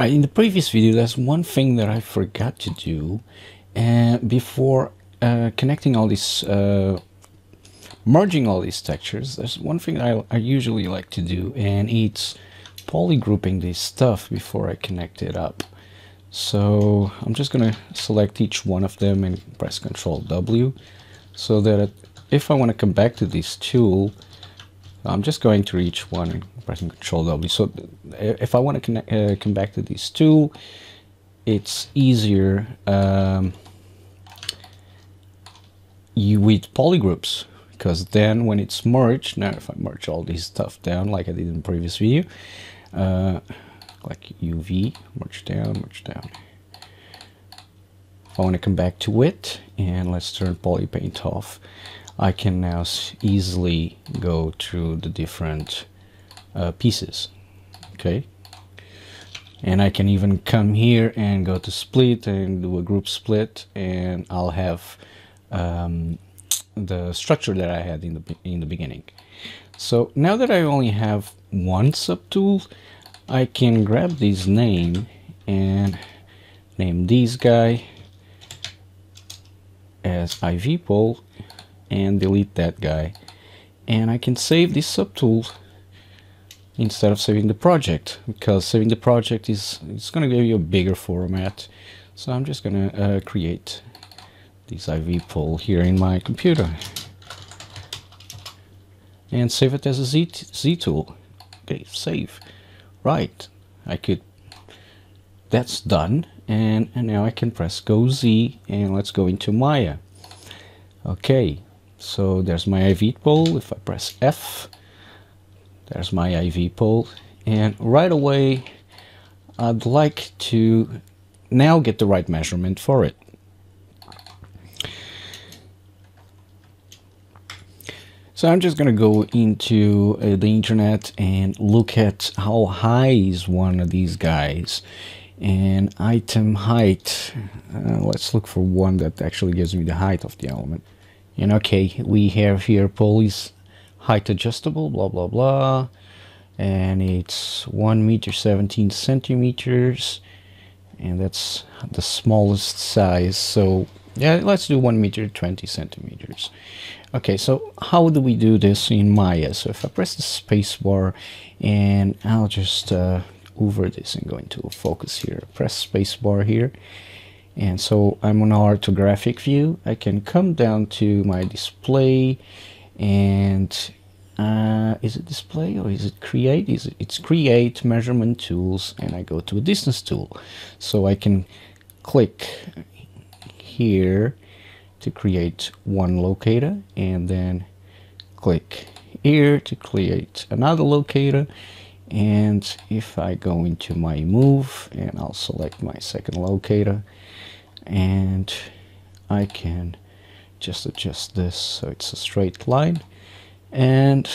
Right, in the previous video, there's one thing that I forgot to do uh, before uh, connecting all these, uh, merging all these textures. There's one thing I, I usually like to do, and it's polygrouping this stuff before I connect it up. So I'm just going to select each one of them and press Control W so that if I want to come back to this tool, I'm just going to each one pressing Control W. So if I want to connect, uh, come back to these two, it's easier um, you with polygroups because then when it's merged, now if I merge all this stuff down like I did in the previous video, uh, like UV, merge down, merge down. I want to come back to it, and let's turn polypaint off, I can now easily go through the different uh, pieces okay? And I can even come here and go to split and do a group split and I'll have um, the structure that I had in the in the beginning. So now that I only have one subtool I can grab this name and name this guy as IV pole and delete that guy. And I can save this subtool instead of saving the project because saving the project is it's going to give you a bigger format. So I'm just going to uh, create this IV pole here in my computer. And save it as a Z, Z tool. Okay save. Right. I could that's done. And, and now I can press GoZ and let's go into Maya. Okay so there's my IV pole. If I press F, there's my IV pole. And right away, I'd like to now get the right measurement for it. So I'm just going to go into uh, the internet and look at how high is one of these guys. And item height, uh, let's look for one that actually gives me the height of the element and okay we have here police height adjustable blah blah blah. And it's 1 meter 17 centimeters. And that's the smallest size. So yeah let's do 1 meter 20 centimeters. Okay so how do we do this in Maya? So if I press the space bar and I'll just uh, over this and go into focus here. Press space bar here and so I'm on our orthographic view. I can come down to my display and uh, is it display or is it create? Is it, it's create measurement tools and I go to a distance tool. So I can click here to create one locator and then click here to create another locator. And if I go into my move and I'll select my second locator and I can just adjust this so it's a straight line. And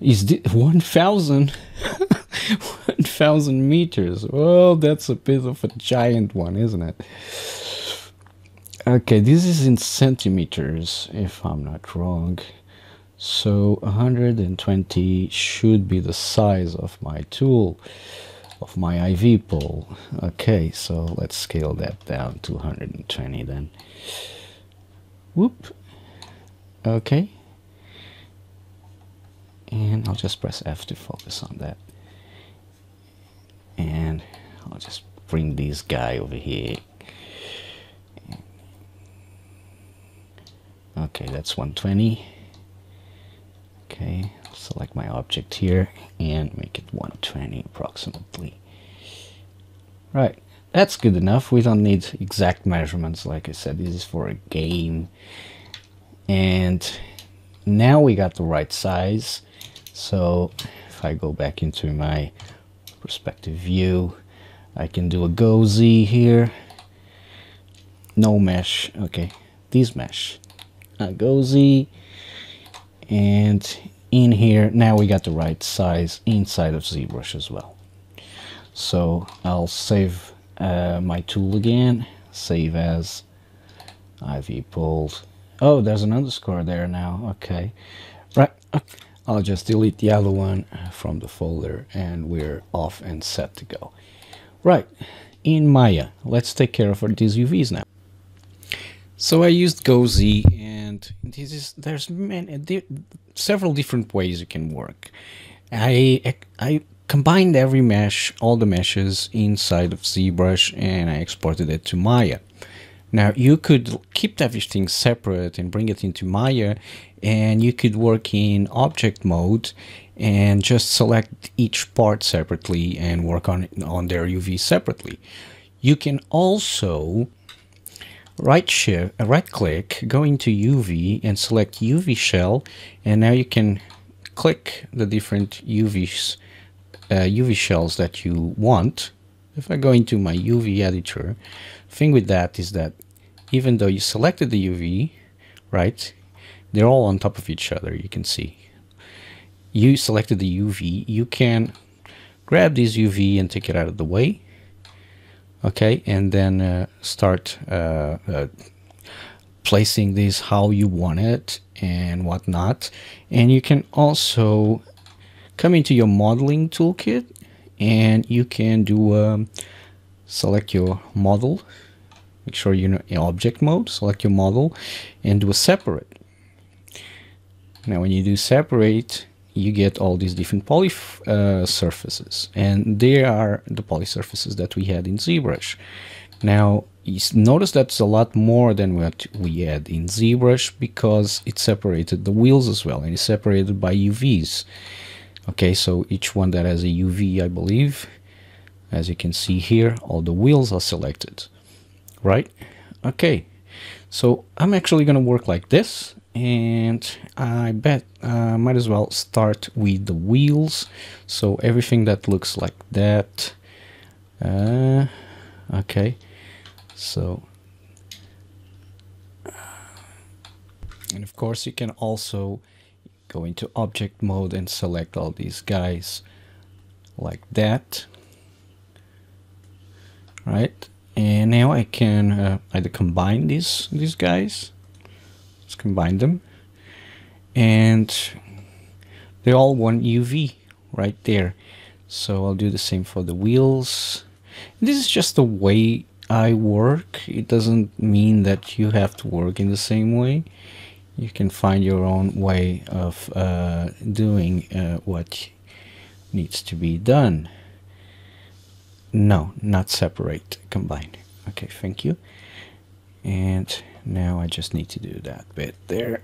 is 1000 1000 meters. Well that's a bit of a giant one isn't it? Okay this is in centimeters if I'm not wrong. So 120 should be the size of my tool of my IV pole. Okay, so let's scale that down to 120 then. Whoop. Okay. And I'll just press F to focus on that. And I'll just bring this guy over here. Okay, that's 120. Okay, select my object here and make it 120 approximately. Right, that's good enough. We don't need exact measurements. Like I said, this is for a game. And now we got the right size. So if I go back into my perspective view, I can do a GoZ here. No mesh. Okay, these mesh. a GoZ. And in here now we got the right size inside of ZBrush as well. So I'll save uh, my tool again save as IV pulled oh there's an underscore there now okay. Right I'll just delete the other one from the folder and we're off and set to go. Right, in Maya, let's take care of these UVs now. So I used GoZ this is there's many di several different ways you can work. I I combined every mesh, all the meshes inside of ZBrush and I exported it to Maya. Now you could keep everything separate and bring it into Maya and you could work in object mode and just select each part separately and work on on their UV separately. You can also right shift, right click, go into UV and select UV shell and now you can click the different UVs, uh, UV shells that you want. If I go into my UV editor, thing with that is that even though you selected the UV, right, they're all on top of each other, you can see. You selected the UV, you can grab this UV and take it out of the way okay and then uh, start uh, uh, placing this how you want it and whatnot. And you can also come into your modeling toolkit and you can do um, select your model. Make sure you're in object mode select your model and do a separate. Now when you do separate you get all these different poly uh, surfaces and they are the poly surfaces that we had in ZBrush. Now notice that's a lot more than what we had in ZBrush because it separated the wheels as well and it's separated by UVs. Okay, so each one that has a UV, I believe, as you can see here, all the wheels are selected, right? Okay, so I'm actually going to work like this and I bet I uh, might as well start with the wheels. So everything that looks like that uh, okay. So and of course you can also go into object mode and select all these guys like that right? And now I can uh, either combine these these guys Combine them. And they all want UV right there. So I'll do the same for the wheels. This is just the way I work. It doesn't mean that you have to work in the same way. You can find your own way of uh, doing uh, what needs to be done. No, not separate, combine. Okay, thank you. And now I just need to do that bit there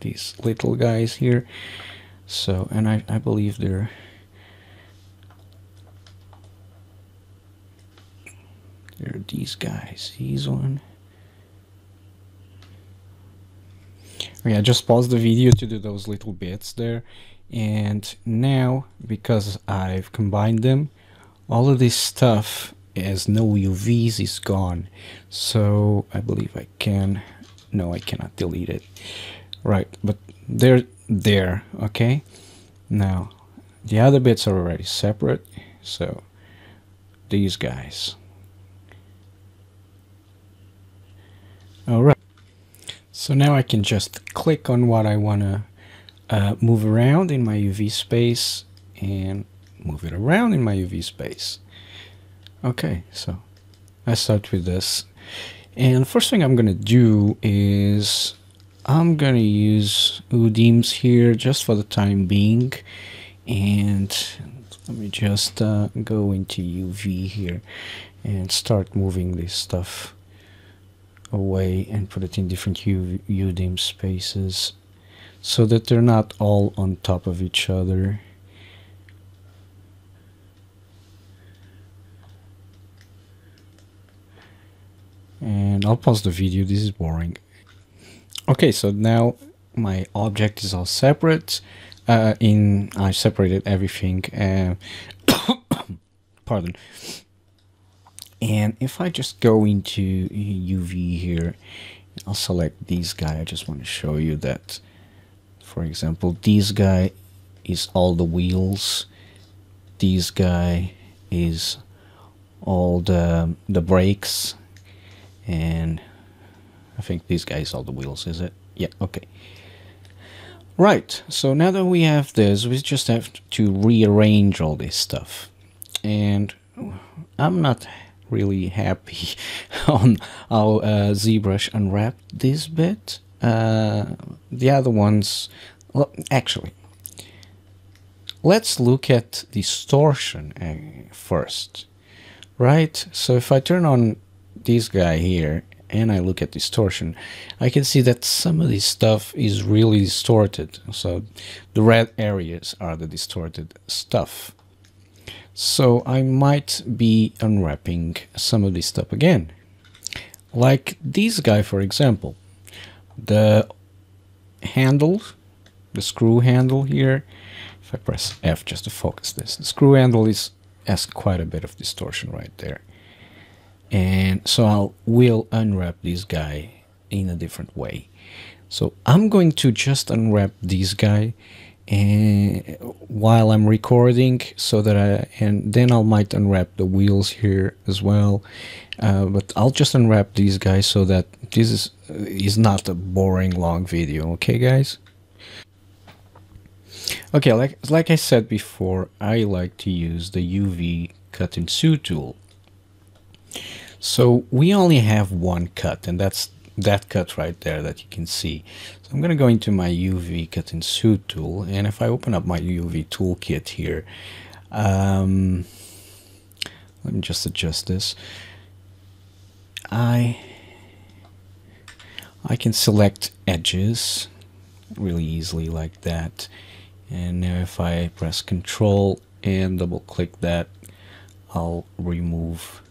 these little guys here. So and I, I believe they're they're these guys these one. Oh yeah just pause the video to do those little bits there. And now because I've combined them all of this stuff as no UVs is gone so I believe I can. No I cannot delete it. Right but they're there okay? Now the other bits are already separate so these guys. Alright. So now I can just click on what I want to uh, move around in my UV space and move it around in my UV space. Okay, so I start with this. And first thing I'm going to do is I'm going to use UDIMs here just for the time being. And let me just uh, go into UV here and start moving this stuff away and put it in different UDIM spaces so that they're not all on top of each other. And I'll pause the video. This is boring. Okay so now my object is all separate. Uh, in I separated everything uh, pardon. And if I just go into UV here I'll select this guy. I just want to show you that for example this guy is all the wheels. This guy is all the the brakes and I think these guys are the wheels, is it? Yeah, okay. Right, so now that we have this, we just have to rearrange all this stuff. And I'm not really happy on how uh, ZBrush unwrapped this bit. Uh, the other ones, well, actually, let's look at distortion uh, first, right? So if I turn on this guy here and I look at distortion, I can see that some of this stuff is really distorted. So the red areas are the distorted stuff. So I might be unwrapping some of this stuff again. Like this guy, for example, the handle, the screw handle here, if I press F just to focus this, the screw handle is has quite a bit of distortion right there. And so I will unwrap this guy in a different way. So I'm going to just unwrap this guy and while I'm recording so that I and then I might unwrap the wheels here as well. Uh, but I'll just unwrap these guys so that this is is not a boring long video okay guys? Okay like like I said before I like to use the UV cut and sew tool so we only have one cut and that's that cut right there that you can see. So I'm going to go into my UV cut and sew tool and if I open up my UV toolkit here, um, let me just adjust this. I I can select edges really easily like that and now if I press control and double click that I'll remove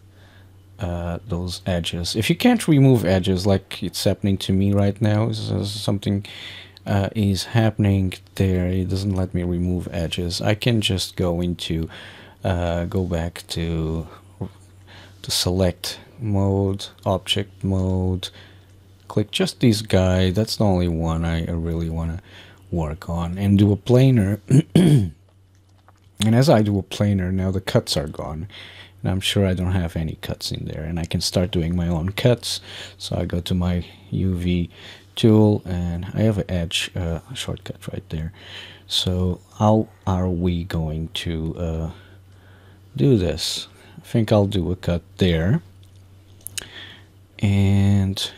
uh, those edges. If you can't remove edges like it's happening to me right now, something uh, is happening there, it doesn't let me remove edges. I can just go into, uh, go back to, to select mode, object mode, click just this guy, that's the only one I really want to work on, and do a planar. and as I do a planar, now the cuts are gone and I'm sure I don't have any cuts in there. And I can start doing my own cuts. So I go to my UV tool and I have an edge uh, shortcut right there. So how are we going to uh, do this? I think I'll do a cut there. And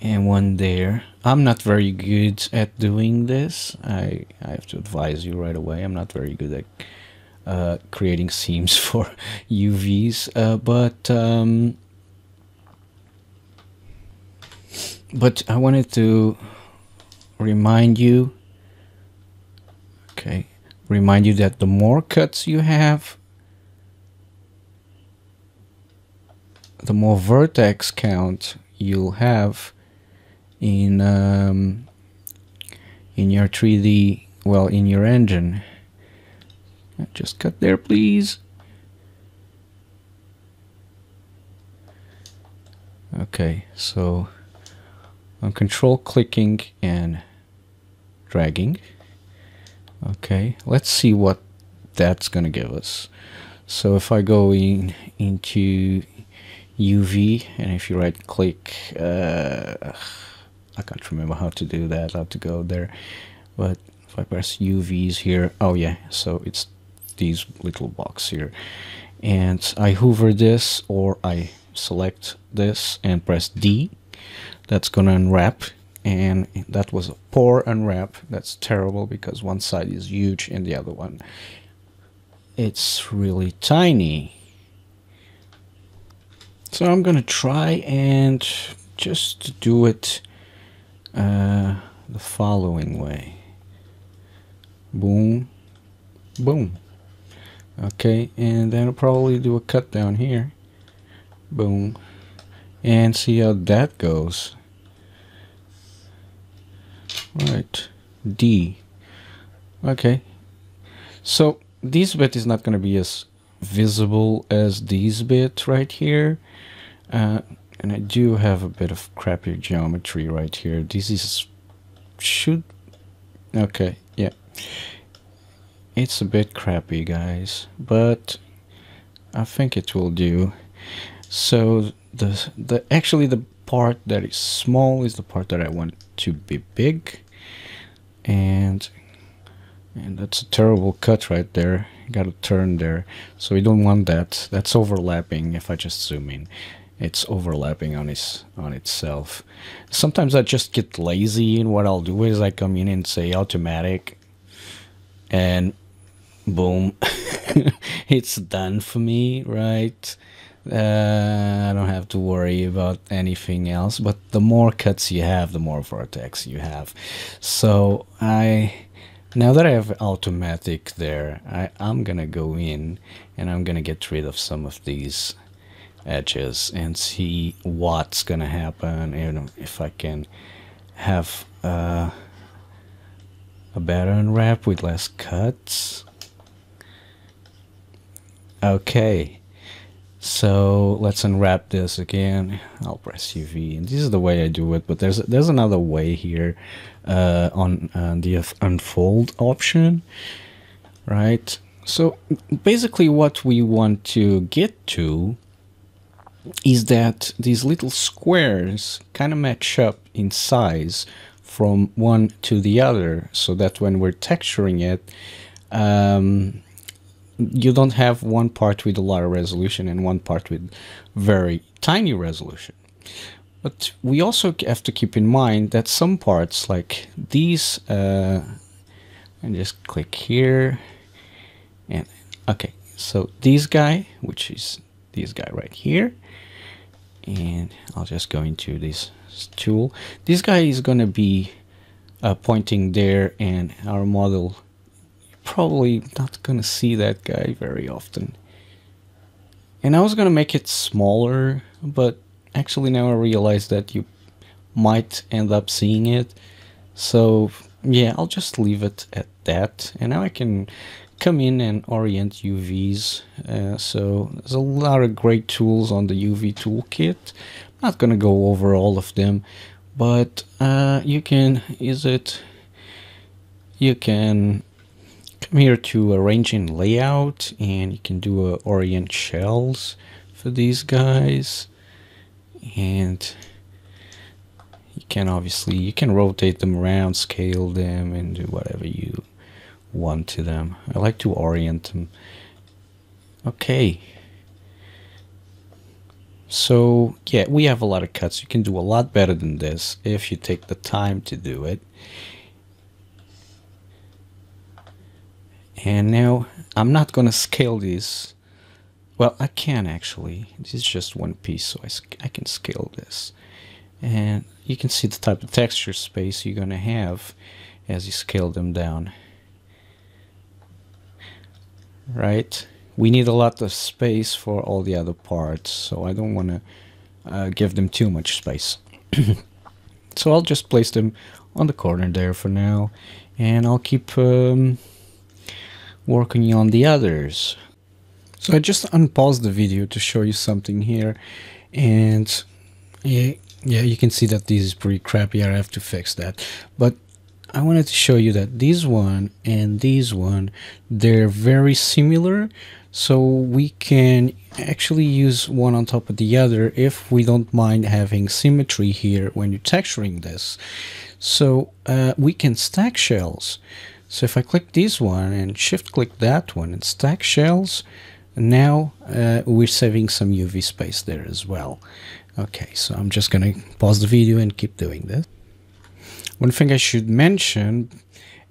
and one there I'm not very good at doing this. I, I have to advise you right away. I'm not very good at uh, creating seams for UVs, uh, but um, but I wanted to remind you. Okay, remind you that the more cuts you have, the more vertex count you'll have in um, in your 3D well in your engine. Just cut there please. Okay so I'm control clicking and dragging. Okay let's see what that's gonna give us. So if I go in into UV and if you right click uh, I can't remember how to do that, how to go there. But if I press UVs here, oh yeah, so it's these little box here. And I hover this or I select this and press D. That's gonna unwrap and that was a poor unwrap. That's terrible because one side is huge and the other one it's really tiny. So I'm gonna try and just do it uh, the following way. Boom, boom. Okay, and then I'll probably do a cut down here. Boom. And see how that goes. Right, D. Okay, so this bit is not going to be as visible as this bit right here. Uh, and I do have a bit of crappy geometry right here. This is should okay, yeah. It's a bit crappy, guys, but I think it will do. So the the actually the part that is small is the part that I want to be big, and and that's a terrible cut right there. got a turn there so we don't want that that's overlapping if I just zoom in it's overlapping on its on itself. Sometimes I just get lazy and what I'll do is I come in and say automatic and boom it's done for me right? Uh, I don't have to worry about anything else but the more cuts you have the more vertex you have. So I now that I have automatic there I, I'm gonna go in and I'm gonna get rid of some of these edges and see what's gonna happen. And if I can have uh, a better unwrap with less cuts. Okay. So let's unwrap this again. I'll press UV and this is the way I do it but there's there's another way here uh, on uh, the unfold option right? So basically what we want to get to is that these little squares kind of match up in size from one to the other so that when we're texturing it um, you don't have one part with a lot of resolution and one part with very tiny resolution. But we also have to keep in mind that some parts like these uh, and just click here and okay so this guy which is this guy right here and I'll just go into this tool. This guy is gonna be uh, pointing there and our model probably not gonna see that guy very often. And I was gonna make it smaller but actually now I realize that you might end up seeing it. So yeah I'll just leave it at that and now I can come in and orient UVs. Uh, so there's a lot of great tools on the UV toolkit. I'm not going to go over all of them, but uh, you can use it. You can come here to arranging layout and you can do a orient shells for these guys and you can obviously you can rotate them around scale them and do whatever you one to them. I like to orient them. Okay. So, yeah, we have a lot of cuts. You can do a lot better than this if you take the time to do it. And now, I'm not going to scale this. Well, I can actually. This is just one piece, so I, I can scale this. And you can see the type of texture space you're going to have as you scale them down right? We need a lot of space for all the other parts, so I don't want to uh, give them too much space. so I'll just place them on the corner there for now, and I'll keep um, working on the others. So I just unpaused the video to show you something here, and yeah, yeah, you can see that this is pretty crappy. I have to fix that, but I wanted to show you that this one and this one they're very similar. So we can actually use one on top of the other if we don't mind having symmetry here when you're texturing this. So uh, we can stack shells. So if I click this one and shift click that one and stack shells now uh, we're saving some UV space there as well. Okay so I'm just gonna pause the video and keep doing this one thing I should mention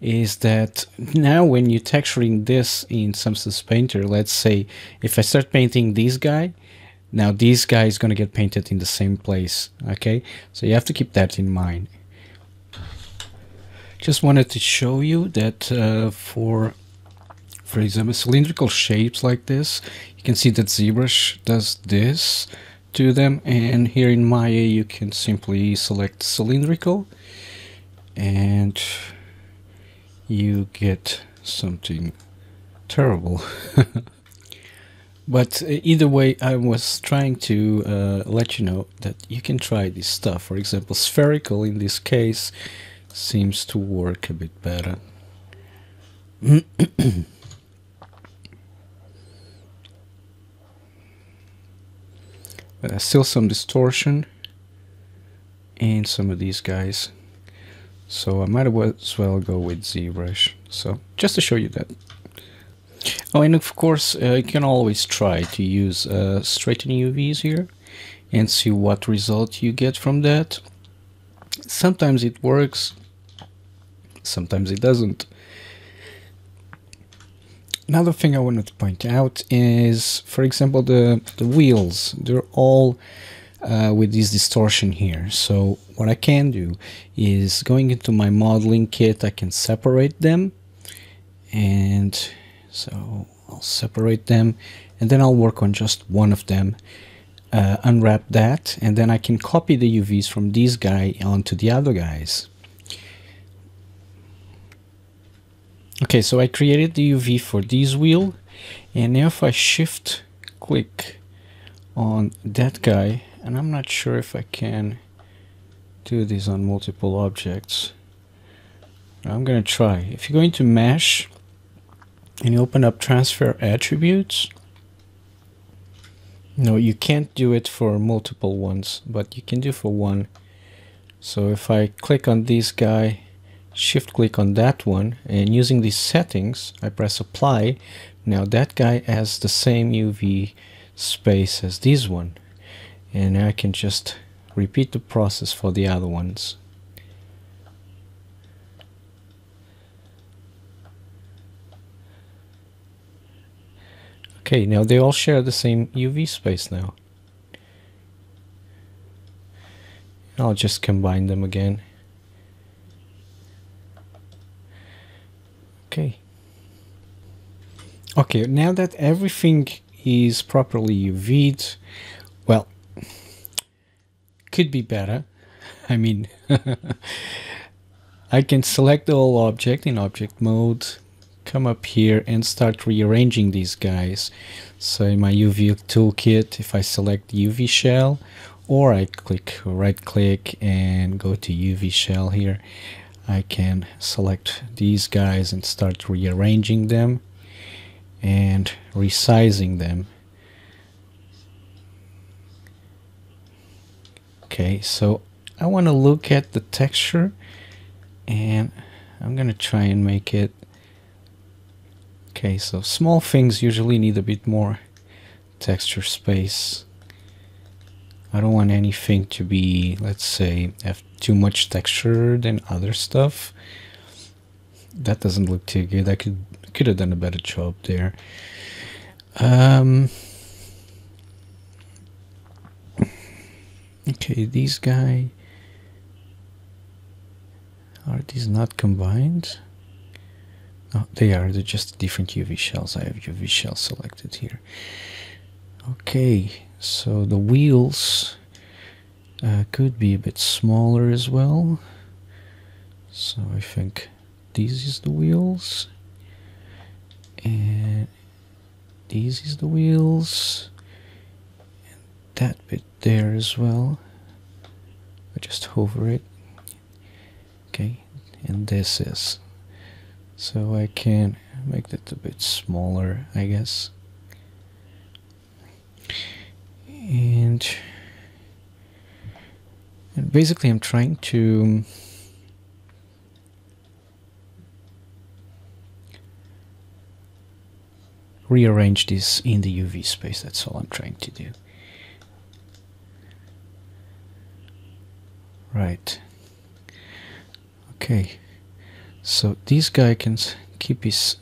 is that now when you're texturing this in Substance Painter, let's say if I start painting this guy, now this guy is going to get painted in the same place, okay? So you have to keep that in mind. Just wanted to show you that uh, for, for example, cylindrical shapes like this, you can see that ZBrush does this to them, and here in Maya you can simply select cylindrical, and you get something terrible. but uh, either way, I was trying to uh, let you know that you can try this stuff. For example, spherical in this case seems to work a bit better. but there's still some distortion in some of these guys. So I might as well go with ZBrush. So just to show you that. Oh, and of course, uh, you can always try to use uh, UVs here and see what result you get from that. Sometimes it works, sometimes it doesn't. Another thing I wanted to point out is, for example, the, the wheels. They're all uh, with this distortion here. So what I can do is going into my modeling kit, I can separate them. And so I'll separate them and then I'll work on just one of them. Uh, unwrap that and then I can copy the UVs from this guy onto the other guys. Okay, so I created the UV for this wheel and now if I shift click on that guy and I'm not sure if I can do this on multiple objects. I'm gonna try. If you go into mesh and you open up transfer attributes no you can't do it for multiple ones but you can do for one so if I click on this guy shift click on that one and using these settings I press apply now that guy has the same UV space as this one and I can just repeat the process for the other ones. Okay now they all share the same UV space now. I'll just combine them again. Okay. Okay, now that everything is properly UV'd, well, could be better. I mean, I can select whole object in object mode, come up here and start rearranging these guys. So in my UV toolkit, if I select UV shell, or I click right click and go to UV shell here, I can select these guys and start rearranging them and resizing them okay so I want to look at the texture and I'm gonna try and make it okay so small things usually need a bit more texture space I don't want anything to be let's say have too much texture than other stuff. That doesn't look too good. I could could have done a better job there. Um, okay, these guy are these not combined? Oh, they are. They're just different UV shells. I have UV shell selected here. Okay, so the wheels uh, could be a bit smaller as well so I think this is the wheels and this is the wheels that bit there as well I just hover it okay and this is so I can make that a bit smaller I guess and and basically I'm trying to rearrange this in the UV space. That's all I'm trying to do. Right. Okay. So this guy can keep his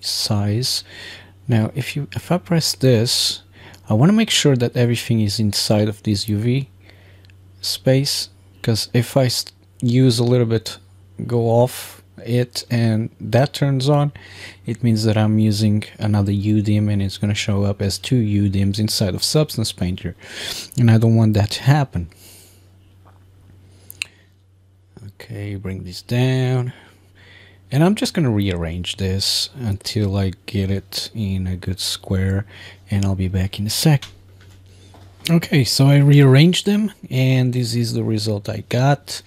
size. Now, if you if I press this, I want to make sure that everything is inside of this UV space because if I use a little bit go off it and that turns on it means that I'm using another UDIM and it's going to show up as two UDIMs inside of Substance Painter and I don't want that to happen okay bring this down and I'm just going to rearrange this until I get it in a good square and I'll be back in a sec Okay, so I rearranged them and this is the result I got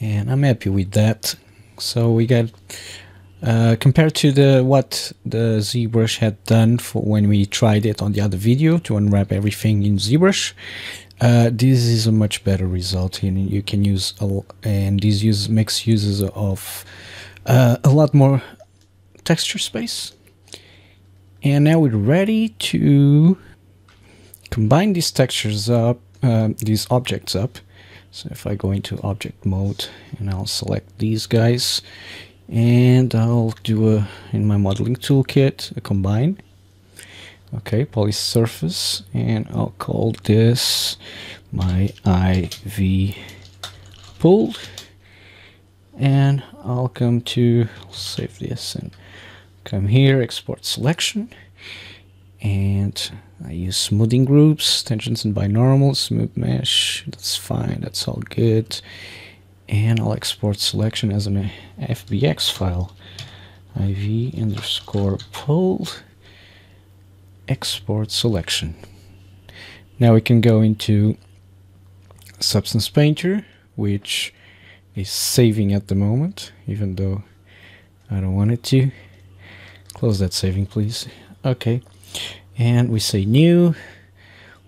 and I'm happy with that. So we got uh, compared to the what the ZBrush had done for when we tried it on the other video to unwrap everything in ZBrush, uh, this is a much better result and you can use a, and this use makes uses of uh, a lot more texture space And now we're ready to combine these textures up, uh, these objects up. So if I go into object mode and I'll select these guys and I'll do a, in my modeling toolkit, a combine. Okay, poly surface and I'll call this my IV pool and I'll come to save this and come here export selection. And I use smoothing groups tangents and binormal smooth mesh that's fine that's all good. And I'll export selection as an FBX file. Iv underscore pool export selection now we can go into substance painter which is saving at the moment even though I don't want it to Close that saving, please. Okay. And we say new.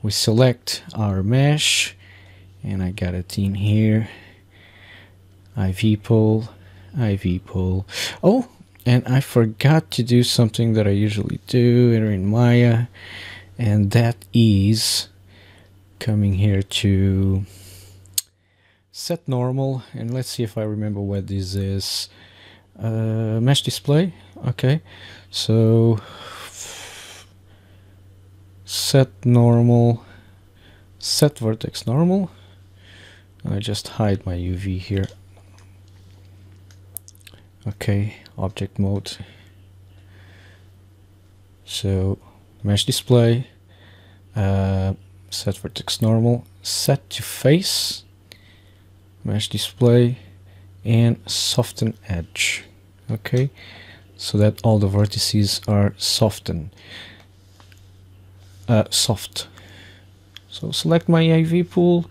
We select our mesh. And I got it in here. IV pool. IV pool. Oh, and I forgot to do something that I usually do here in Maya. And that is coming here to set normal. And let's see if I remember what this is. Uh, mesh display. Okay. So set normal, set vertex normal. I just hide my UV here. Okay, object mode. So mesh display, uh, set vertex normal, set to face, mesh display, and soften edge. Okay so that all the vertices are softened uh, soft so select my IV pool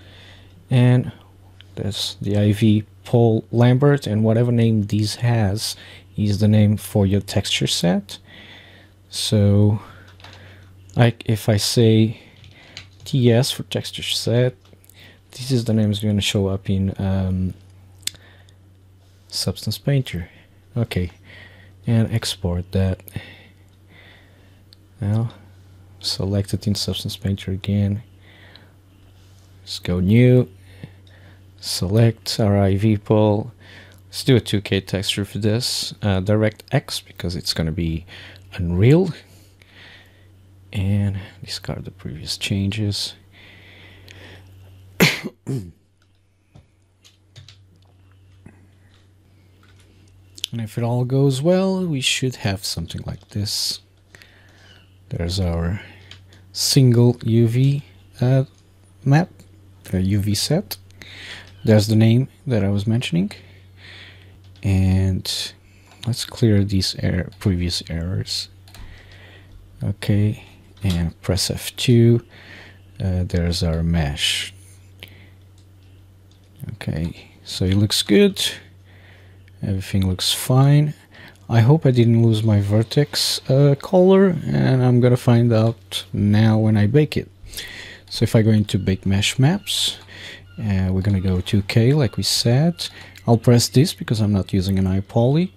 and that's the IV Paul Lambert and whatever name this has is the name for your texture set so like if I say TS for texture set this is the name is going to show up in um, Substance Painter okay and export that. Now, select it in Substance Painter again. Let's go new, select our IV pool. Let's do a 2K texture for this. Uh, X because it's going to be Unreal. And discard the previous changes. And if it all goes well, we should have something like this. There's our single UV uh, map, the UV set. There's the name that I was mentioning. And let's clear these er previous errors. Okay, and press F2. Uh, there's our mesh. Okay, so it looks good. Everything looks fine. I hope I didn't lose my vertex uh, color and I'm gonna find out now when I bake it. So if I go into bake mesh maps, uh, we're gonna go 2K like we said. I'll press this because I'm not using an high poly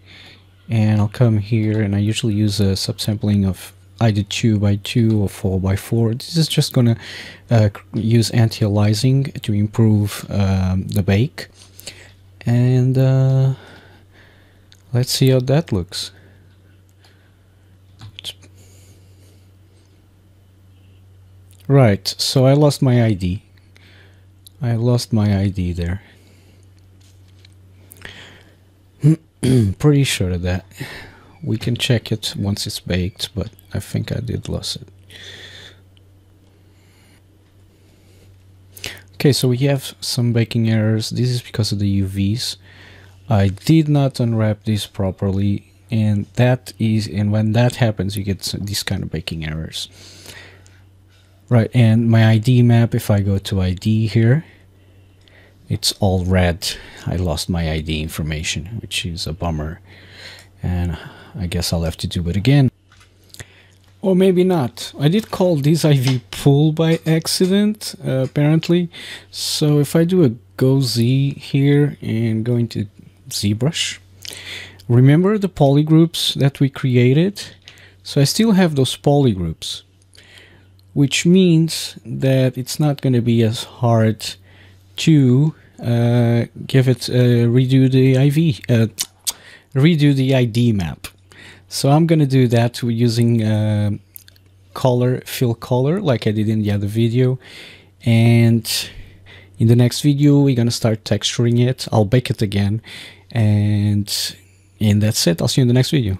and I'll come here and I usually use a subsampling of either 2 by 2 or 4 by 4 This is just gonna uh, use anti-aliasing to improve um, the bake and uh, Let's see how that looks. Right, so I lost my ID. I lost my ID there. Pretty sure of that. We can check it once it's baked, but I think I did lose it. Okay, so we have some baking errors. This is because of the UVs. I did not unwrap this properly and that is and when that happens you get these kind of baking errors right and my ID map if I go to ID here it's all red I lost my ID information which is a bummer and I guess I'll have to do it again or maybe not. I did call this IV pool by accident, uh, apparently. So if I do a GoZ here and go into ZBrush. Remember the polygroups that we created? So I still have those polygroups, which means that it's not going to be as hard to uh, give it redo the IV, uh, redo the ID map. So I'm going to do that using uh, color, fill color, like I did in the other video. And in the next video, we're going to start texturing it. I'll bake it again. And, and that's it. I'll see you in the next video.